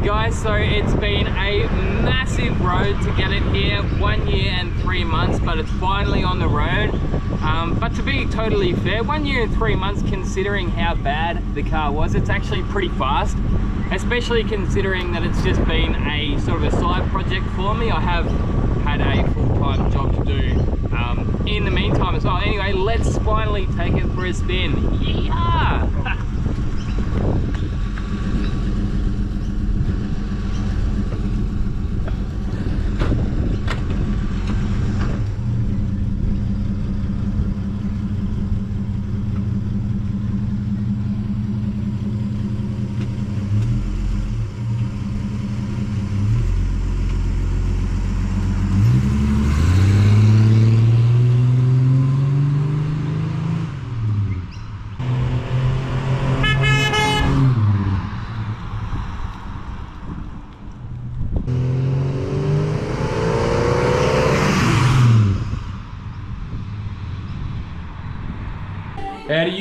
Guys, so it's been a massive road to get it here, one year and three months, but it's finally on the road. Um, but to be totally fair, one year and three months considering how bad the car was, it's actually pretty fast, especially considering that it's just been a sort of a side project for me. I have had a full-time job to do um, in the meantime as well. Anyway, let's finally take it for a spin. Yeah!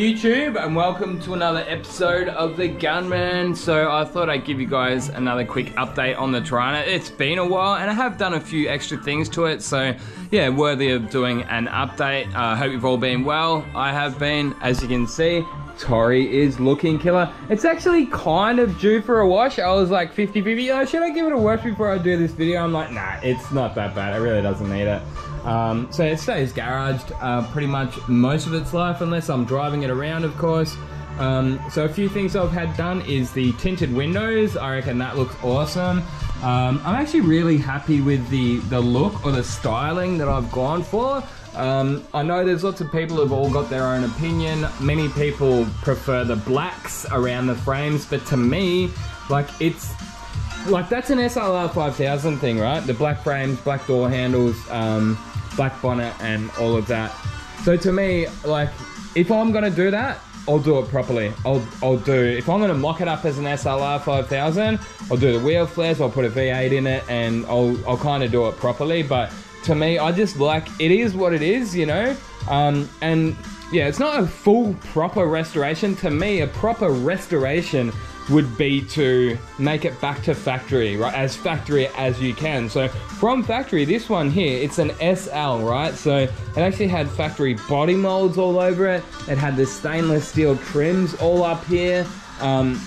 YouTube and welcome to another episode of The Gunman. So I thought I'd give you guys another quick update on the Torana. It's been a while and I have done a few extra things to it. So yeah, worthy of doing an update. I uh, hope you've all been well. I have been, as you can see. Tori is looking killer. It's actually kind of due for a wash. I was like 50-50. Oh, should I give it a wash before I do this video? I'm like, nah, it's not that bad. It really doesn't need it. Um, so it stays garaged uh, pretty much most of its life unless I'm driving it around of course. Um, so a few things I've had done is the tinted windows. I reckon that looks awesome. Um, I'm actually really happy with the, the look or the styling that I've gone for. Um, I know there's lots of people who've all got their own opinion. Many people prefer the blacks around the frames, but to me, like it's like that's an SLR 5000 thing, right? The black frames, black door handles, um, black bonnet and all of that. So to me, like, if I'm gonna do that, I'll do it properly. I'll, I'll do, if I'm gonna mock it up as an SLR 5000, I'll do the wheel flares, I'll put a V8 in it and I'll, I'll kind of do it properly. But to me, I just like, it is what it is, you know? Um, and yeah, it's not a full proper restoration. To me, a proper restoration would be to make it back to factory, right? As factory as you can. So from factory, this one here, it's an SL, right? So it actually had factory body molds all over it. It had the stainless steel trims all up here. Um,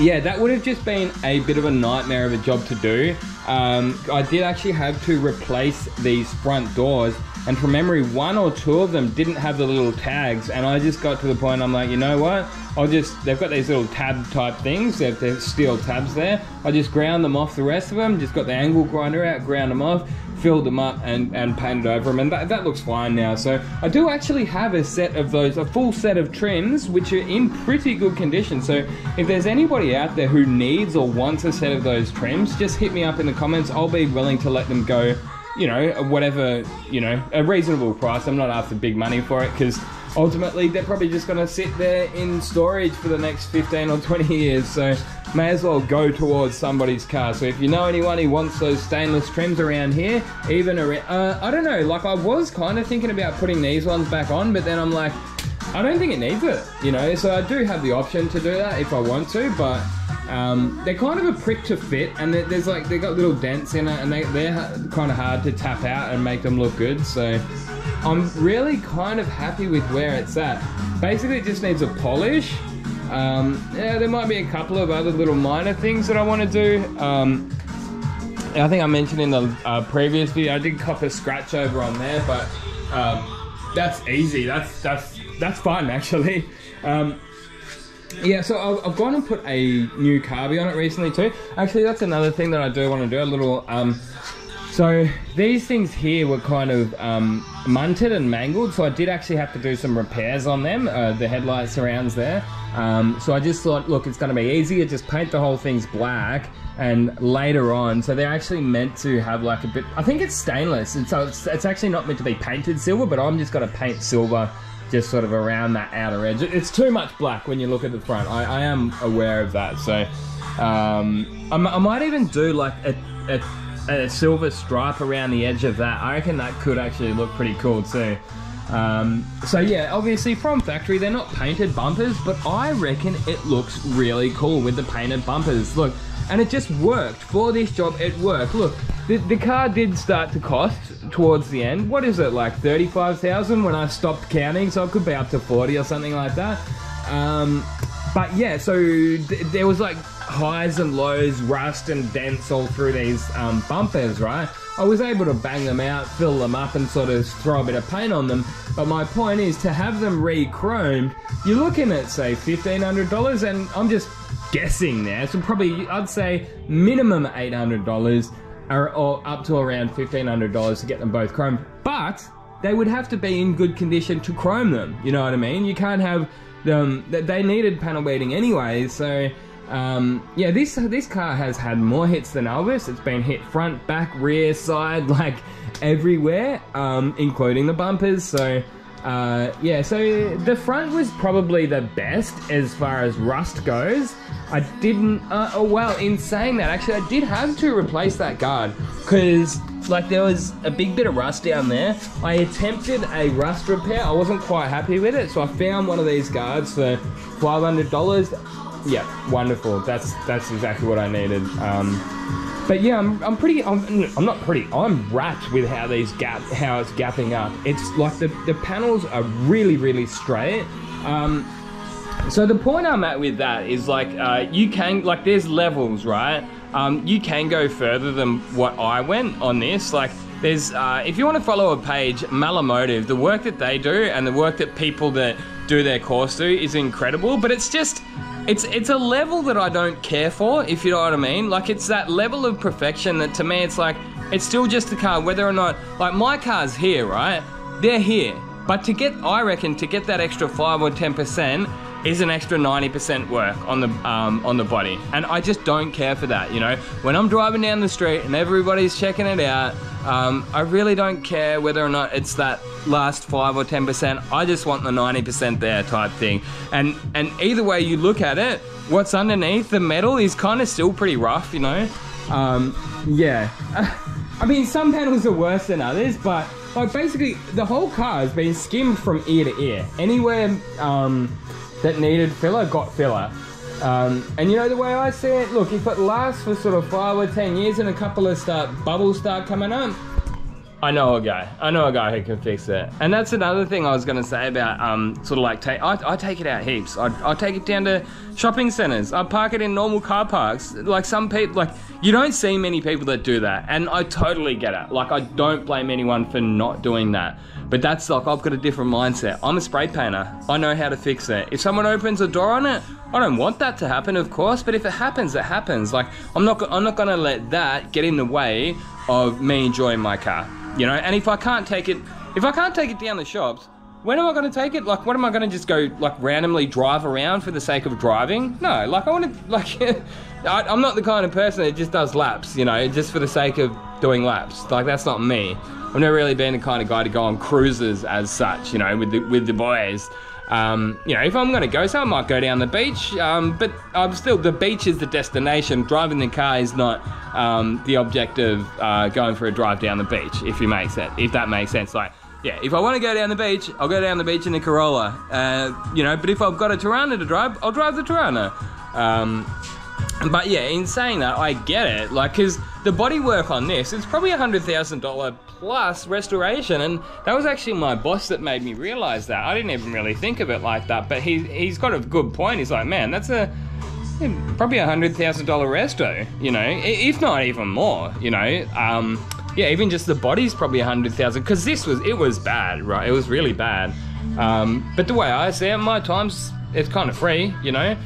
yeah, that would have just been a bit of a nightmare of a job to do. Um, I did actually have to replace these front doors and from memory, one or two of them didn't have the little tags, and I just got to the point. I'm like, you know what? I'll just they've got these little tab type things. They've, they've steel tabs there. I just ground them off the rest of them. Just got the angle grinder out, ground them off, filled them up, and and painted over them, and that that looks fine now. So I do actually have a set of those, a full set of trims, which are in pretty good condition. So if there's anybody out there who needs or wants a set of those trims, just hit me up in the comments. I'll be willing to let them go you know, whatever, you know, a reasonable price. I'm not after big money for it because ultimately they're probably just going to sit there in storage for the next 15 or 20 years. So may as well go towards somebody's car. So if you know anyone who wants those stainless trims around here, even around, uh, I don't know, like I was kind of thinking about putting these ones back on, but then I'm like, I don't think it needs it, you know, so I do have the option to do that if I want to, but um, they're kind of a prick to fit, and there's like they got little dents in it, and they, they're kind of hard to tap out and make them look good. So I'm really kind of happy with where it's at. Basically, it just needs a polish. Um, yeah, there might be a couple of other little minor things that I want to do. Um, I think I mentioned in the uh, previous video, I did cop a scratch over on there, but um, that's easy. That's that's that's fine actually. Um, yeah, so I've, I've, gone and put a new carby on it recently too. Actually, that's another thing that I do want to do, a little, um, so these things here were kind of um, munted and mangled, so I did actually have to do some repairs on them, uh, the headlight surrounds there. Um, so I just thought, look, it's going to be easier, just paint the whole things black, and later on, so they're actually meant to have like a bit, I think it's stainless, and so it's, it's actually not meant to be painted silver, but I'm just going to paint silver just sort of around that outer edge. It's too much black when you look at the front. I, I am aware of that. So um, I, I, might even do like a, a, a, silver stripe around the edge of that. I reckon that could actually look pretty cool too. Um, so yeah, obviously from factory, they're not painted bumpers, but I reckon it looks really cool with the painted bumpers. Look, and it just worked for this job. It worked. Look, the, the car did start to cost towards the end. What is it like thirty-five thousand when I stopped counting? So it could be up to forty or something like that. Um, but yeah, so th- there was like highs and lows, rust and dents all through these um, bumpers, right? I was able to bang them out, fill them up, and sort of throw a bit of paint on them. But my point is to have them re-chromed. You're looking at say fifteen hundred dollars, and I'm just guessing there. So probably I'd say minimum eight hundred dollars, or, or up to around fifteen hundred dollars to get them both chromed. But they would have to be in good condition to chrome them. You know what I mean? You can't have them. They needed panel beating anyway, so. Um, yeah, this this car has had more hits than Elvis. It's been hit front, back, rear, side, like everywhere, um, including the bumpers. So uh, yeah, so the front was probably the best as far as rust goes. I didn't. Uh, oh well, in saying that, actually, I did have to replace that guard because like there was a big bit of rust down there. I attempted a rust repair. I wasn't quite happy with it, so I found one of these guards for five hundred dollars yeah, wonderful. That's that's exactly what I needed. Um, but yeah, I'm, I'm pretty. I'm, I'm not pretty. I'm wrapped with how these gap, how it's gapping up. It's like the the panels are really really straight. Um, so the point I'm at with that is like uh, you can like there's levels, right? Um, you can go further than what I went on this. Like there's uh, if you want to follow a page, Malamotive, the work that they do and the work that people that do their course do is incredible. But it's just it's it's a level that I don't care for, if you know what I mean. Like it's that level of perfection that to me it's like it's still just a car, whether or not like my car's here, right? They're here. But to get I reckon to get that extra five or ten percent is an extra 90% work on the um, on the body. And I just don't care for that you know? When I'm driving down the street and everybody's checking it out um, I really don't care whether or not it's that last 5 or 10% I just want the 90% there type thing. And and either way you look at it what's underneath the metal is kind of still pretty rough you know? Um, yeah. I mean some panels are worse than others but like basically the whole car has been skimmed from ear to ear. Anywhere um, that needed filler got filler. Um, and you know the way I see it, look, if it lasts for sort of five or ten years and a couple of start bubbles start coming up, I know a guy. I know a guy who can fix it. And that's another thing I was going to say about um, sort of like take. I, I take it out heaps. I, I take it down to shopping centers. I park it in normal car parks. Like some people, like you don't see many people that do that, and I totally get it. Like I don't blame anyone for not doing that. But that's like I've got a different mindset. I'm a spray painter. I know how to fix it. If someone opens a door on it, I don't want that to happen, of course. But if it happens, it happens. Like I'm not. I'm not gonna let that get in the way of me enjoying my car. You know. And if I can't take it, if I can't take it down the shops, when am I going to take it? Like, what am I going to just go like randomly drive around for the sake of driving? No, like I want to like. I, am not the kind of person that just does laps, you know, just for the sake of doing laps. Like that's not me. I've never really been the kind of guy to go on cruises as such, you know, with the with the boys. Um, you know, if I'm going to go, so I might go down the beach. Um, but I'm still the beach is the destination. Driving the car is not um, the object of uh, going for a drive down the beach. If you make sense, if that makes sense, like. Yeah, if I want to go down the beach, I'll go down the beach in the Corolla. Uh, you know, but if I've got a Torana to drive, I'll drive the Torana. But yeah, in saying that, I get it. Like, because the bodywork on this, it's probably a hundred thousand dollar plus restoration, and that was actually my boss that made me realize that. I didn't even really think of it like that, but he he's got a good point. He's like, man, that's a probably a hundred thousand dollar resto, you know, if not even more, you know. Um, yeah, even just the body's probably a hundred thousand because this was it was bad, right? It was really bad. Um, but the way I see it, my time's it's kind of free, you know.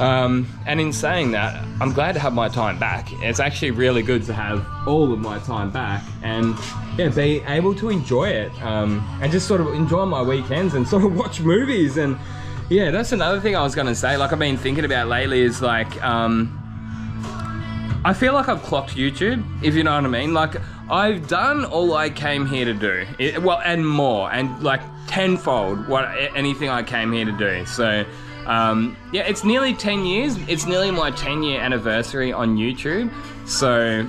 Um, and in saying that, I'm glad to have my time back. It's actually really good to have all of my time back and yeah, be able to enjoy it um, and just sort of enjoy my weekends and sort of watch movies. And yeah, that's another thing I was going to say. Like I've been thinking about lately is like, um, I feel like I've clocked YouTube, if you know what I mean. Like I've done all I came here to do, it, well, and more, and like tenfold what anything I came here to do. So um, yeah, it's nearly 10 years. It's nearly my 10 year anniversary on YouTube. So,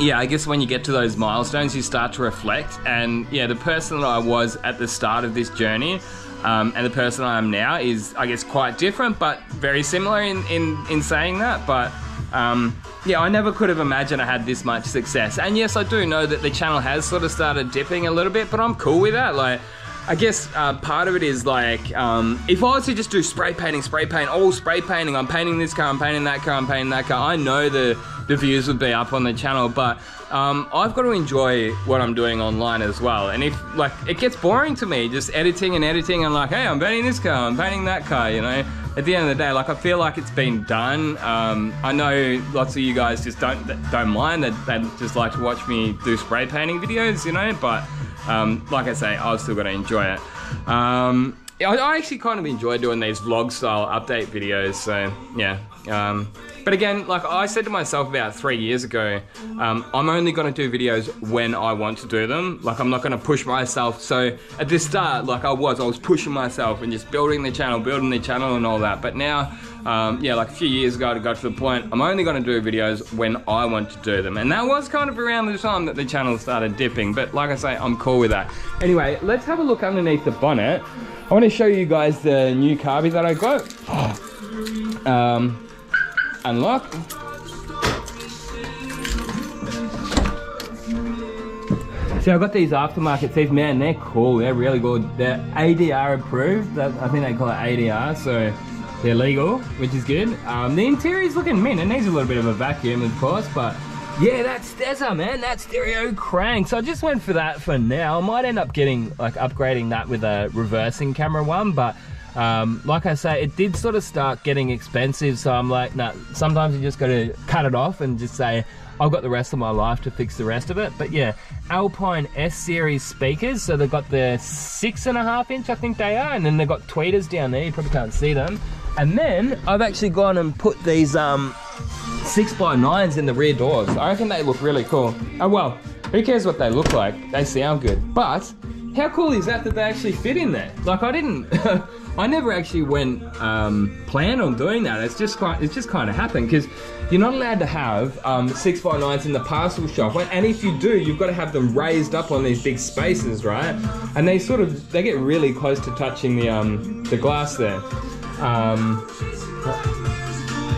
yeah, I guess when you get to those milestones, you start to reflect. And yeah, the person that I was at the start of this journey um, and the person I am now is, I guess, quite different, but very similar in, in, in saying that. But um, yeah, I never could have imagined I had this much success. And yes, I do know that the channel has sort of started dipping a little bit, but I'm cool with that. Like, I guess uh, part of it is like, um, if I was to just do spray painting, spray paint, all spray painting, I'm painting this car, I'm painting that car, I'm painting that car, I know the, the views would be up on the channel, but um, I've got to enjoy what I'm doing online as well. And if, like, it gets boring to me, just editing and editing, and like, hey, I'm painting this car, I'm painting that car, you know? At the end of the day, like, I feel like it's been done. Um, I know lots of you guys just don't don't mind, that they just like to watch me do spray painting videos, you know, but um, like I say, I've still got to enjoy it. Um, I, I, actually kind of enjoy doing these vlog style update videos, so yeah. But again, like I said to myself about three years ago, um, I'm only going to do videos when I want to do them. Like I'm not going to push myself. So at the start, like I was, I was pushing myself and just building the channel, building the channel and all that. But now, um, yeah, like a few years ago, I got to the point, I'm only going to do videos when I want to do them. And that was kind of around the time that the channel started dipping. But like I say, I'm cool with that. Anyway, let's have a look underneath the bonnet. I want to show you guys the new carby that I got. Um, unlock. So I got these aftermarket seats, man, they're cool, they're really good. They're ADR approved, I think they call it ADR, so they're legal, which is good. Um, the interior's looking mint, it needs a little bit of a vacuum, of course, but yeah, that's Stezza, man, that stereo crank. So I just went for that for now. I might end up getting, like, upgrading that with a reversing camera one, but um, like I say, it did sort of start getting expensive, so I'm like, nah, sometimes you just got to cut it off and just say, I've got the rest of my life to fix the rest of it. But yeah, Alpine S series speakers, so they've got the six and a half inch, I think they are, and then they've got tweeters down there, you probably can't see them. And then I've actually gone and put these um, six by nines in the rear doors. I reckon they look really cool. Oh well, who cares what they look like? They sound good. But how cool is that that they actually fit in there? Like I didn't, I never actually went um, plan on doing that. It's just quite, it's just kind of happened because you're not allowed to have um, six by nines in the parcel shop, and if you do, you've got to have them raised up on these big spaces, right? And they sort of, they get really close to touching the um, the glass there. Um,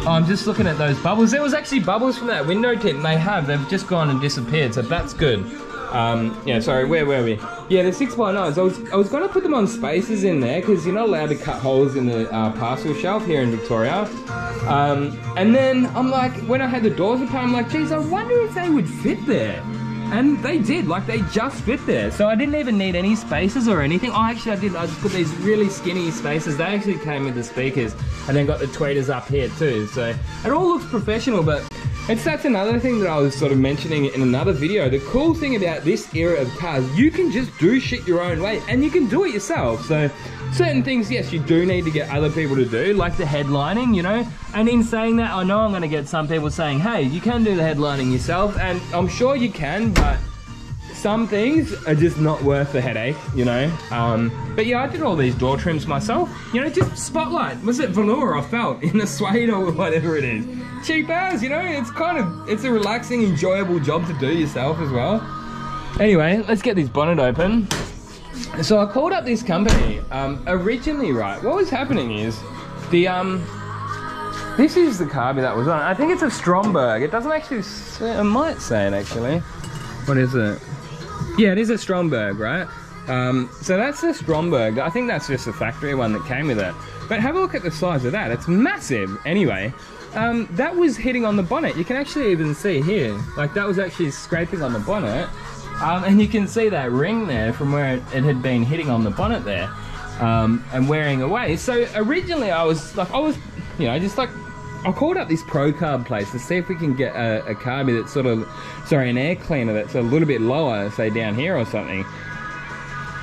Oh, I'm just looking at those bubbles. There was actually bubbles from that window tint, and they have. They've just gone and disappeared, so that's good. Um, yeah, sorry, where were we? Yeah, the 6x9s. I was, I was going to put them on spaces in there because you're not allowed to cut holes in the uh, parcel shelf here in Victoria. Um, and then I'm like, when I had the doors apart, I'm like, geez, I wonder if they would fit there. And they did, like they just fit there. So I didn't even need any spaces or anything. Oh, actually I did, I just put these really skinny spaces. They actually came with the speakers and then got the tweeters up here too. So it all looks professional, but it's that's another thing that I was sort of mentioning in another video. The cool thing about this era of cars, you can just do shit your own way and you can do it yourself. So certain things, yes, you do need to get other people to do, like the headlining, you know? And in saying that, I know I'm gonna get some people saying, hey, you can do the headlining yourself, and I'm sure you can, but some things are just not worth the headache, you know? Um, but yeah, I did all these door trims myself. You know, just spotlight. Was it velour I felt in the suede or whatever it is? cheap as, you know? It's kind of, it's a relaxing, enjoyable job to do yourself as well. Anyway, let's get this bonnet open. So I called up this company. Um, originally, right, what was happening is the, um, this is the carby that was on. I think it's a Stromberg. It doesn't actually say, it might say it actually. What is it? Yeah, it is a Stromberg, right? Um, so that's the Stromberg. I think that's just the factory one that came with it. But have a look at the size of that. It's massive. Anyway, um, that was hitting on the bonnet. You can actually even see here, like that was actually scraping on the bonnet. Um, and you can see that ring there from where it, it had been hitting on the bonnet there um, and wearing away. So originally I was like, I was, you know, just like, I called up this Pro Carb place to see if we can get a, a carby that's sort of, sorry, an air cleaner that's a little bit lower, say down here or something.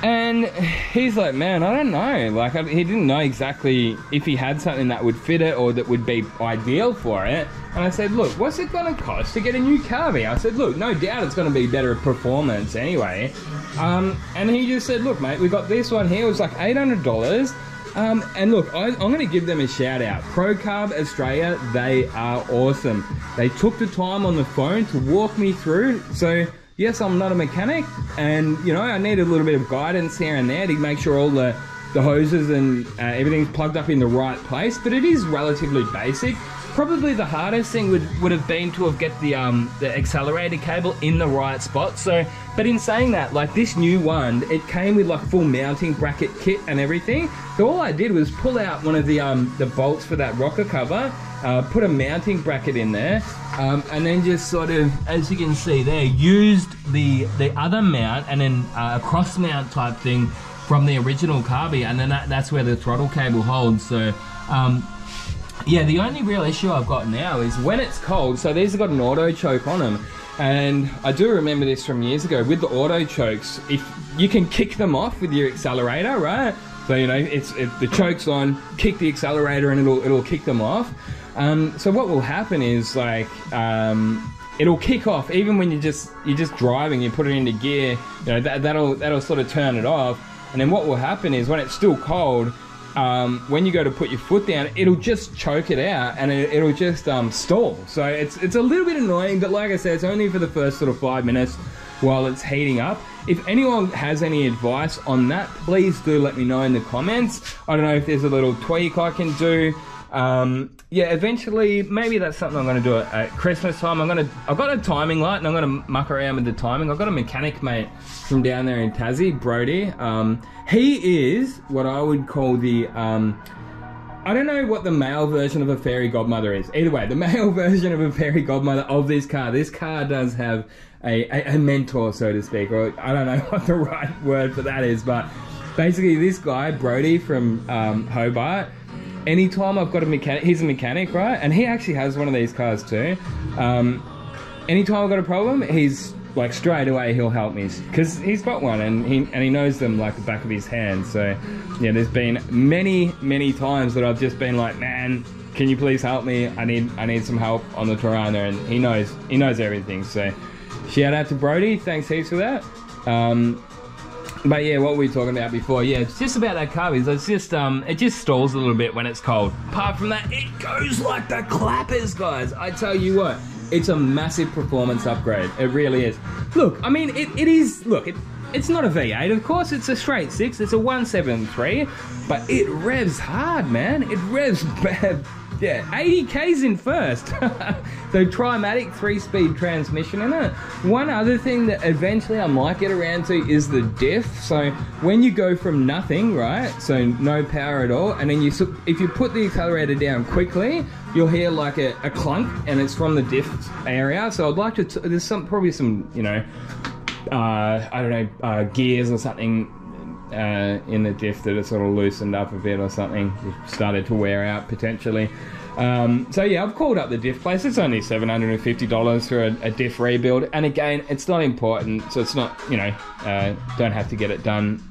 And he's like, man, I don't know. Like, he didn't know exactly if he had something that would fit it or that would be ideal for it. And I said, look, what's it going to cost to get a new carby? I said, look, no doubt it's going to be better performance anyway. Um, and he just said, look, mate, we got this one here. It was like $800. Um, and look, I, am going to give them a shout out. ProCarb Australia, they are awesome. They took the time on the phone to walk me through. So yes, I'm not a mechanic, and you know, I need a little bit of guidance here and there to make sure all the the hoses and uh, everything's plugged up in the right place. But it is relatively basic. Probably the hardest thing would, would have been to have get the um the accelerator cable in the right spot. So, but in saying that, like this new one, it came with like full mounting bracket kit and everything. So all I did was pull out one of the um the bolts for that rocker cover, uh, put a mounting bracket in there, um, and then just sort of, as you can see there, used the the other mount and then uh, a cross mount type thing from the original Carby, and then that, that's where the throttle cable holds. So. Um, yeah, the only real issue I've got now is when it's cold. So these have got an auto choke on them, and I do remember this from years ago with the auto chokes. If you can kick them off with your accelerator, right? So you know, it's it, the choke's on, kick the accelerator, and it'll it'll kick them off. Um, so what will happen is like um, it'll kick off even when you just you're just driving. You put it into gear, you know that that'll that'll sort of turn it off. And then what will happen is when it's still cold, um, when you go to put your foot down, it'll just choke it out and it, will just um, stall. So it's it's a little bit annoying, but like I said, it's only for the first sort of five minutes while it's heating up. If anyone has any advice on that, please do let me know in the comments. I don't know if there's a little tweak I can do. Um, yeah, eventually, maybe that's something I'm going to do at, at, Christmas time. I'm going to, I've got a timing light and I'm going to muck around with the timing. I've got a mechanic mate from down there in Tassie, Brody. Um, he is what I would call the, um, I don't know what the male version of a fairy godmother is. Either way, the male version of a fairy godmother of this car. This car does have a, a, a mentor, so to speak, or I don't know what the right word for that is, but basically this guy, Brody from um, Hobart, anytime I've got a mechanic, he's a mechanic, right? And he actually has one of these cars too. Um, anytime I've got a problem, he's like straight away he'll help me because he's got one and he and he knows them like the back of his hand. So yeah, there's been many many times that I've just been like, man, can you please help me? I need I need some help on the Torana, and he knows he knows everything. So shout out to Brody, thanks heaps for that. Um, but yeah, what we were talking about before, yeah, it's just about that car it's just um it just stalls a little bit when it's cold. Apart from that, it goes like the clappers, guys. I tell you what, it's a massive performance upgrade. It really is. Look, I mean it, it is look, it it's not a V8, of course, it's a straight six, it's a 173, but it revs hard, man. It revs bad yeah, 80 k's in first. so Trimatic three-speed transmission in it. One other thing that eventually I might get around to is the diff. So when you go from nothing, right, so no power at all, and then you if you put the accelerator down quickly, you'll hear like a, a clunk, and it's from the diff area. So I'd like to. there's some probably some you know. Uh, I don't know, uh, gears or something uh, in the diff that it sort of loosened up a bit or something. started to wear out potentially. Um, so yeah, I've called up the diff place. It's only seven hundred and fifty dollars for a, a, diff rebuild, and again, it's not important, so it's not you know uh, don't have to get it done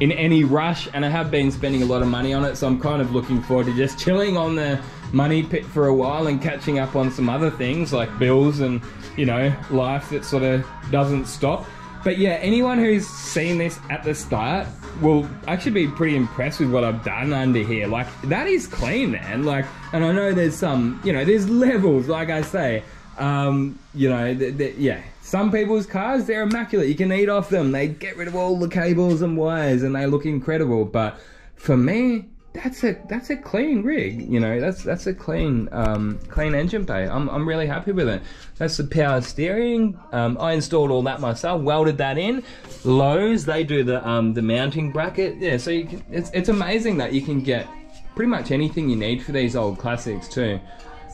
in any rush. And I have been spending a lot of money on it, so I'm kind of looking forward to just chilling on the money pit for a while and catching up on some other things like bills and you know life that sort of doesn't stop. But yeah, anyone who's seen this at the start will actually be pretty impressed with what I've done under here. Like, that is clean, man. Like, and I know there's some, you know, there's levels, like I say. Um, you know, yeah, some people's cars, they're immaculate. You can eat off them. They get rid of all the cables and wires and they look incredible. But for me, that's a that's a clean rig you know that's that's a clean um, clean engine bay. I'm, I'm really happy with it. That's the power steering. Um, I installed all that myself welded that in. Lowe's they do the um, the mounting bracket. Yeah so you can, it's, it's amazing that you can get pretty much anything you need for these old classics too.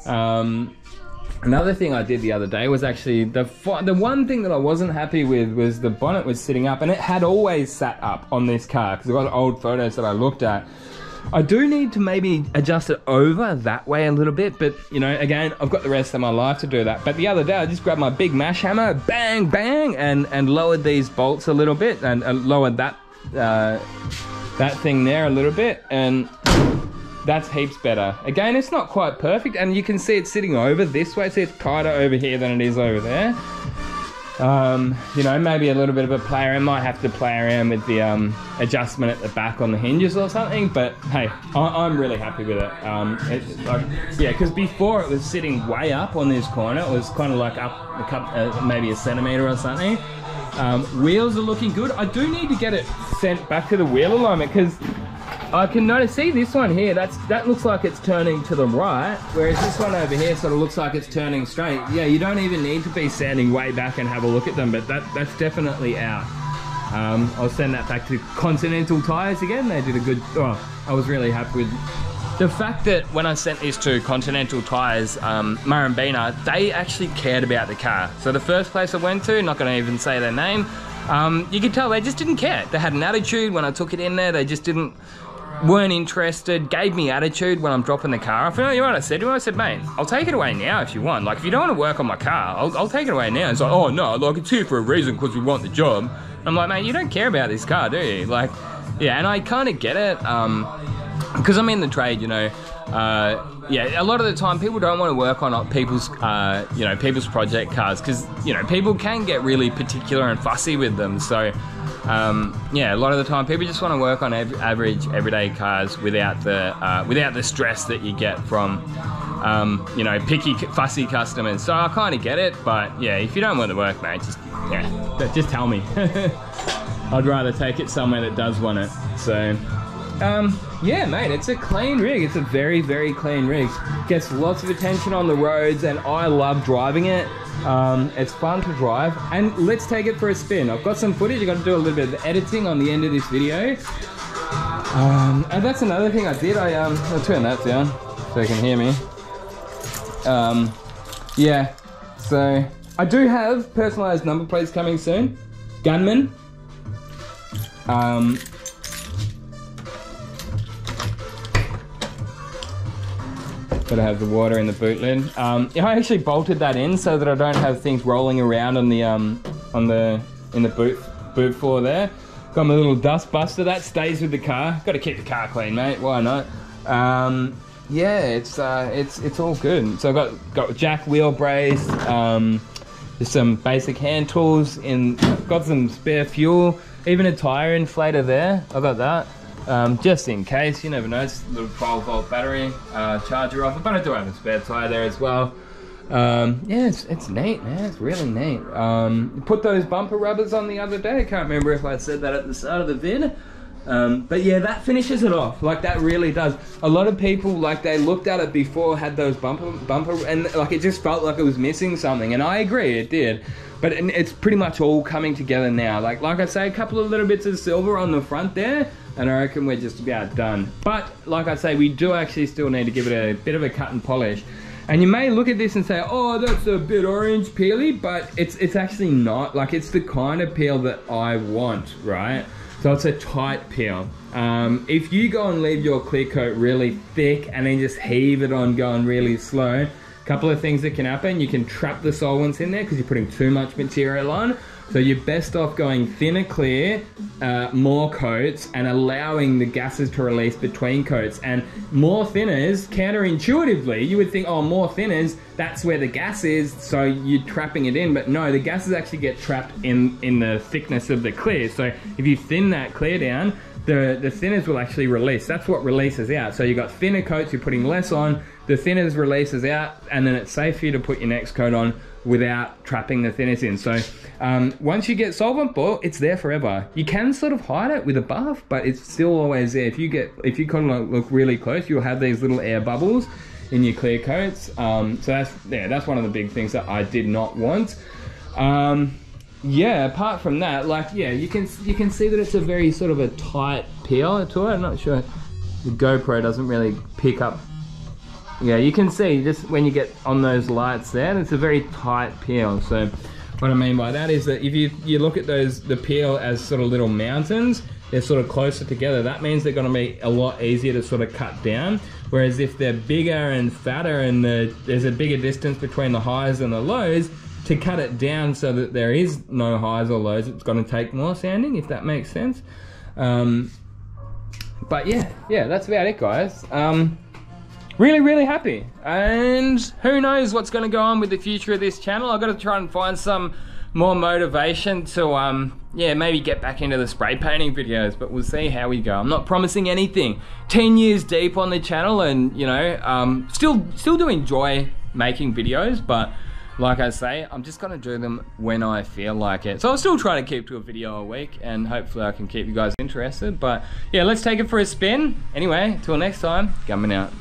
Um, Another thing I did the other day was actually the the one thing that I wasn't happy with was the bonnet was sitting up and it had always sat up on this car because I've got old photos that I looked at I do need to maybe adjust it over that way a little bit, but you know, again, I've got the rest of my life to do that. But the other day, I just grabbed my big mash hammer, bang, bang, and and lowered these bolts a little bit, and, lowered that uh, that thing there a little bit, and that's heaps better. Again, it's not quite perfect, and you can see it sitting over this way, so it's tighter over here than it is over there. Um, you know, maybe a little bit of a play around. Might have to play around with the um, adjustment at the back on the hinges or something. But hey, I- am really happy with it. Um, it like, yeah, because before it was sitting way up on this corner. It was kind of like up a couple, uh, maybe a centimeter or something. Um, wheels are looking good. I do need to get it sent back to the wheel alignment because I can notice, see this one here, that's that looks like it's turning to the right, whereas this one over here sort of looks like it's turning straight. Yeah, you don't even need to be standing way back and have a look at them, but that that's definitely out. Um, I'll send that back to Continental Tires again. They did a good, oh, I was really happy with the fact that when I sent this to Continental Tires, um, Murrumbeena, they actually cared about the car. So the first place I went to, not going to even say their name, um, you could tell they just didn't care. They had an attitude when I took it in there. They just didn't weren't interested, gave me attitude when I'm dropping the car off. You know what I said to him? I said, mate, I'll take it away now if you want. Like, if you don't want to work on my car, I'll, I'll take it away now. He's like, oh, no, like, it's here for a reason because we want the job. I'm like, mate, you don't care about this car, do you? Like, yeah, and I kind of get it. Um, because I'm in the trade, you know, uh, yeah, a lot of the time people don't want to work on people's, uh, you know, people's project cars because you know people can get really particular and fussy with them. So, um, yeah, a lot of the time people just want to work on ev- average everyday cars without the uh, without the stress that you get from, um, you know, picky, fussy customers. So I kind of get it, but yeah, if you don't want to work, mate, just yeah, just tell me. I'd rather take it somewhere that does want it. So. Um, yeah, mate, it's a clean rig. It's a very, very clean rig. Gets lots of attention on the roads, and I love driving it. Um, it's fun to drive, and let's take it for a spin. I've got some footage. I've got to do a little bit of editing on the end of this video. Um, and that's another thing I did. I um, I'll turn that down so you can hear me. Um, yeah, so I do have personalized number plates coming soon. Gunman. Um, Gotta have the water in the boot lid. Um, yeah, I actually bolted that in so that I don't have things rolling around on the um, on the in the boot boot floor there. Got my little dust buster that stays with the car. Got to keep the car clean, mate. Why not? Um, yeah, it's uh, it's it's all good. So I got got jack wheel brace. Um, just some basic hand tools. In got some spare fuel. Even a tire inflator there. I got that um, just in case, you never know, it's a little 12 volt battery uh, charger off, but I do have a spare tire there as well. Um, yeah, it's, it's neat, man. It's really neat. Um, put those bumper rubbers on the other day. I can't remember if I said that at the start of the vid. Um, but yeah, that finishes it off. Like that really does. A lot of people like they looked at it before, had those bumper bumper, and like it just felt like it was missing something. And I agree, it did. But it's pretty much all coming together now. Like like I say, a couple of little bits of silver on the front there and I reckon we're just about done. But like I say, we do actually still need to give it a bit of a cut and polish. And you may look at this and say, oh, that's a bit orange peely, but it's it's actually not. Like it's the kind of peel that I want, right? So it's a tight peel. Um, if you go and leave your clear coat really thick and then just heave it on going really slow, a couple of things that can happen. You can trap the solvents in there because you're putting too much material on so you're best off going thinner clear, uh, more coats, and allowing the gases to release between coats. And more thinners, counterintuitively, you would think, oh, more thinners, that's where the gas is, so you're trapping it in. But no, the gases actually get trapped in, in the thickness of the clear. So if you thin that clear down, the, the thinners will actually release. That's what releases out. So you've got thinner coats, you're putting less on, the thinners releases out, and then it's safe for you to put your next coat on without trapping the thinners in. So um, once you get solvent, well, it's there forever. You can sort of hide it with a buff, but it's still always there. If you get, if you kind of look really close, you'll have these little air bubbles in your clear coats. Um, so that's yeah, that's one of the big things that I did not want. Um, yeah, apart from that, like yeah, you can you can see that it's a very sort of a tight peel to it. I'm not sure the GoPro doesn't really pick up yeah, you can see just when you get on those lights there, it's a very tight peel. So what I mean by that is that if you, you look at those the peel as sort of little mountains, they're sort of closer together. That means they're going to be a lot easier to sort of cut down. Whereas if they're bigger and fatter and the, there's a bigger distance between the highs and the lows, to cut it down so that there is no highs or lows, it's going to take more sanding, if that makes sense. Um, but yeah, yeah, that's about it, guys. Um, really, really happy. And who knows what's going to go on with the future of this channel. I've got to try and find some more motivation to, um, yeah, maybe get back into the spray painting videos, but we'll see how we go. I'm not promising anything. 10 years deep on the channel and, you know, um, still, still do enjoy making videos, but like I say, I'm just gonna do them when I feel like it. So I'll still try to keep to a video a week, and hopefully I can keep you guys interested. But yeah, let's take it for a spin. Anyway, till next time, coming out.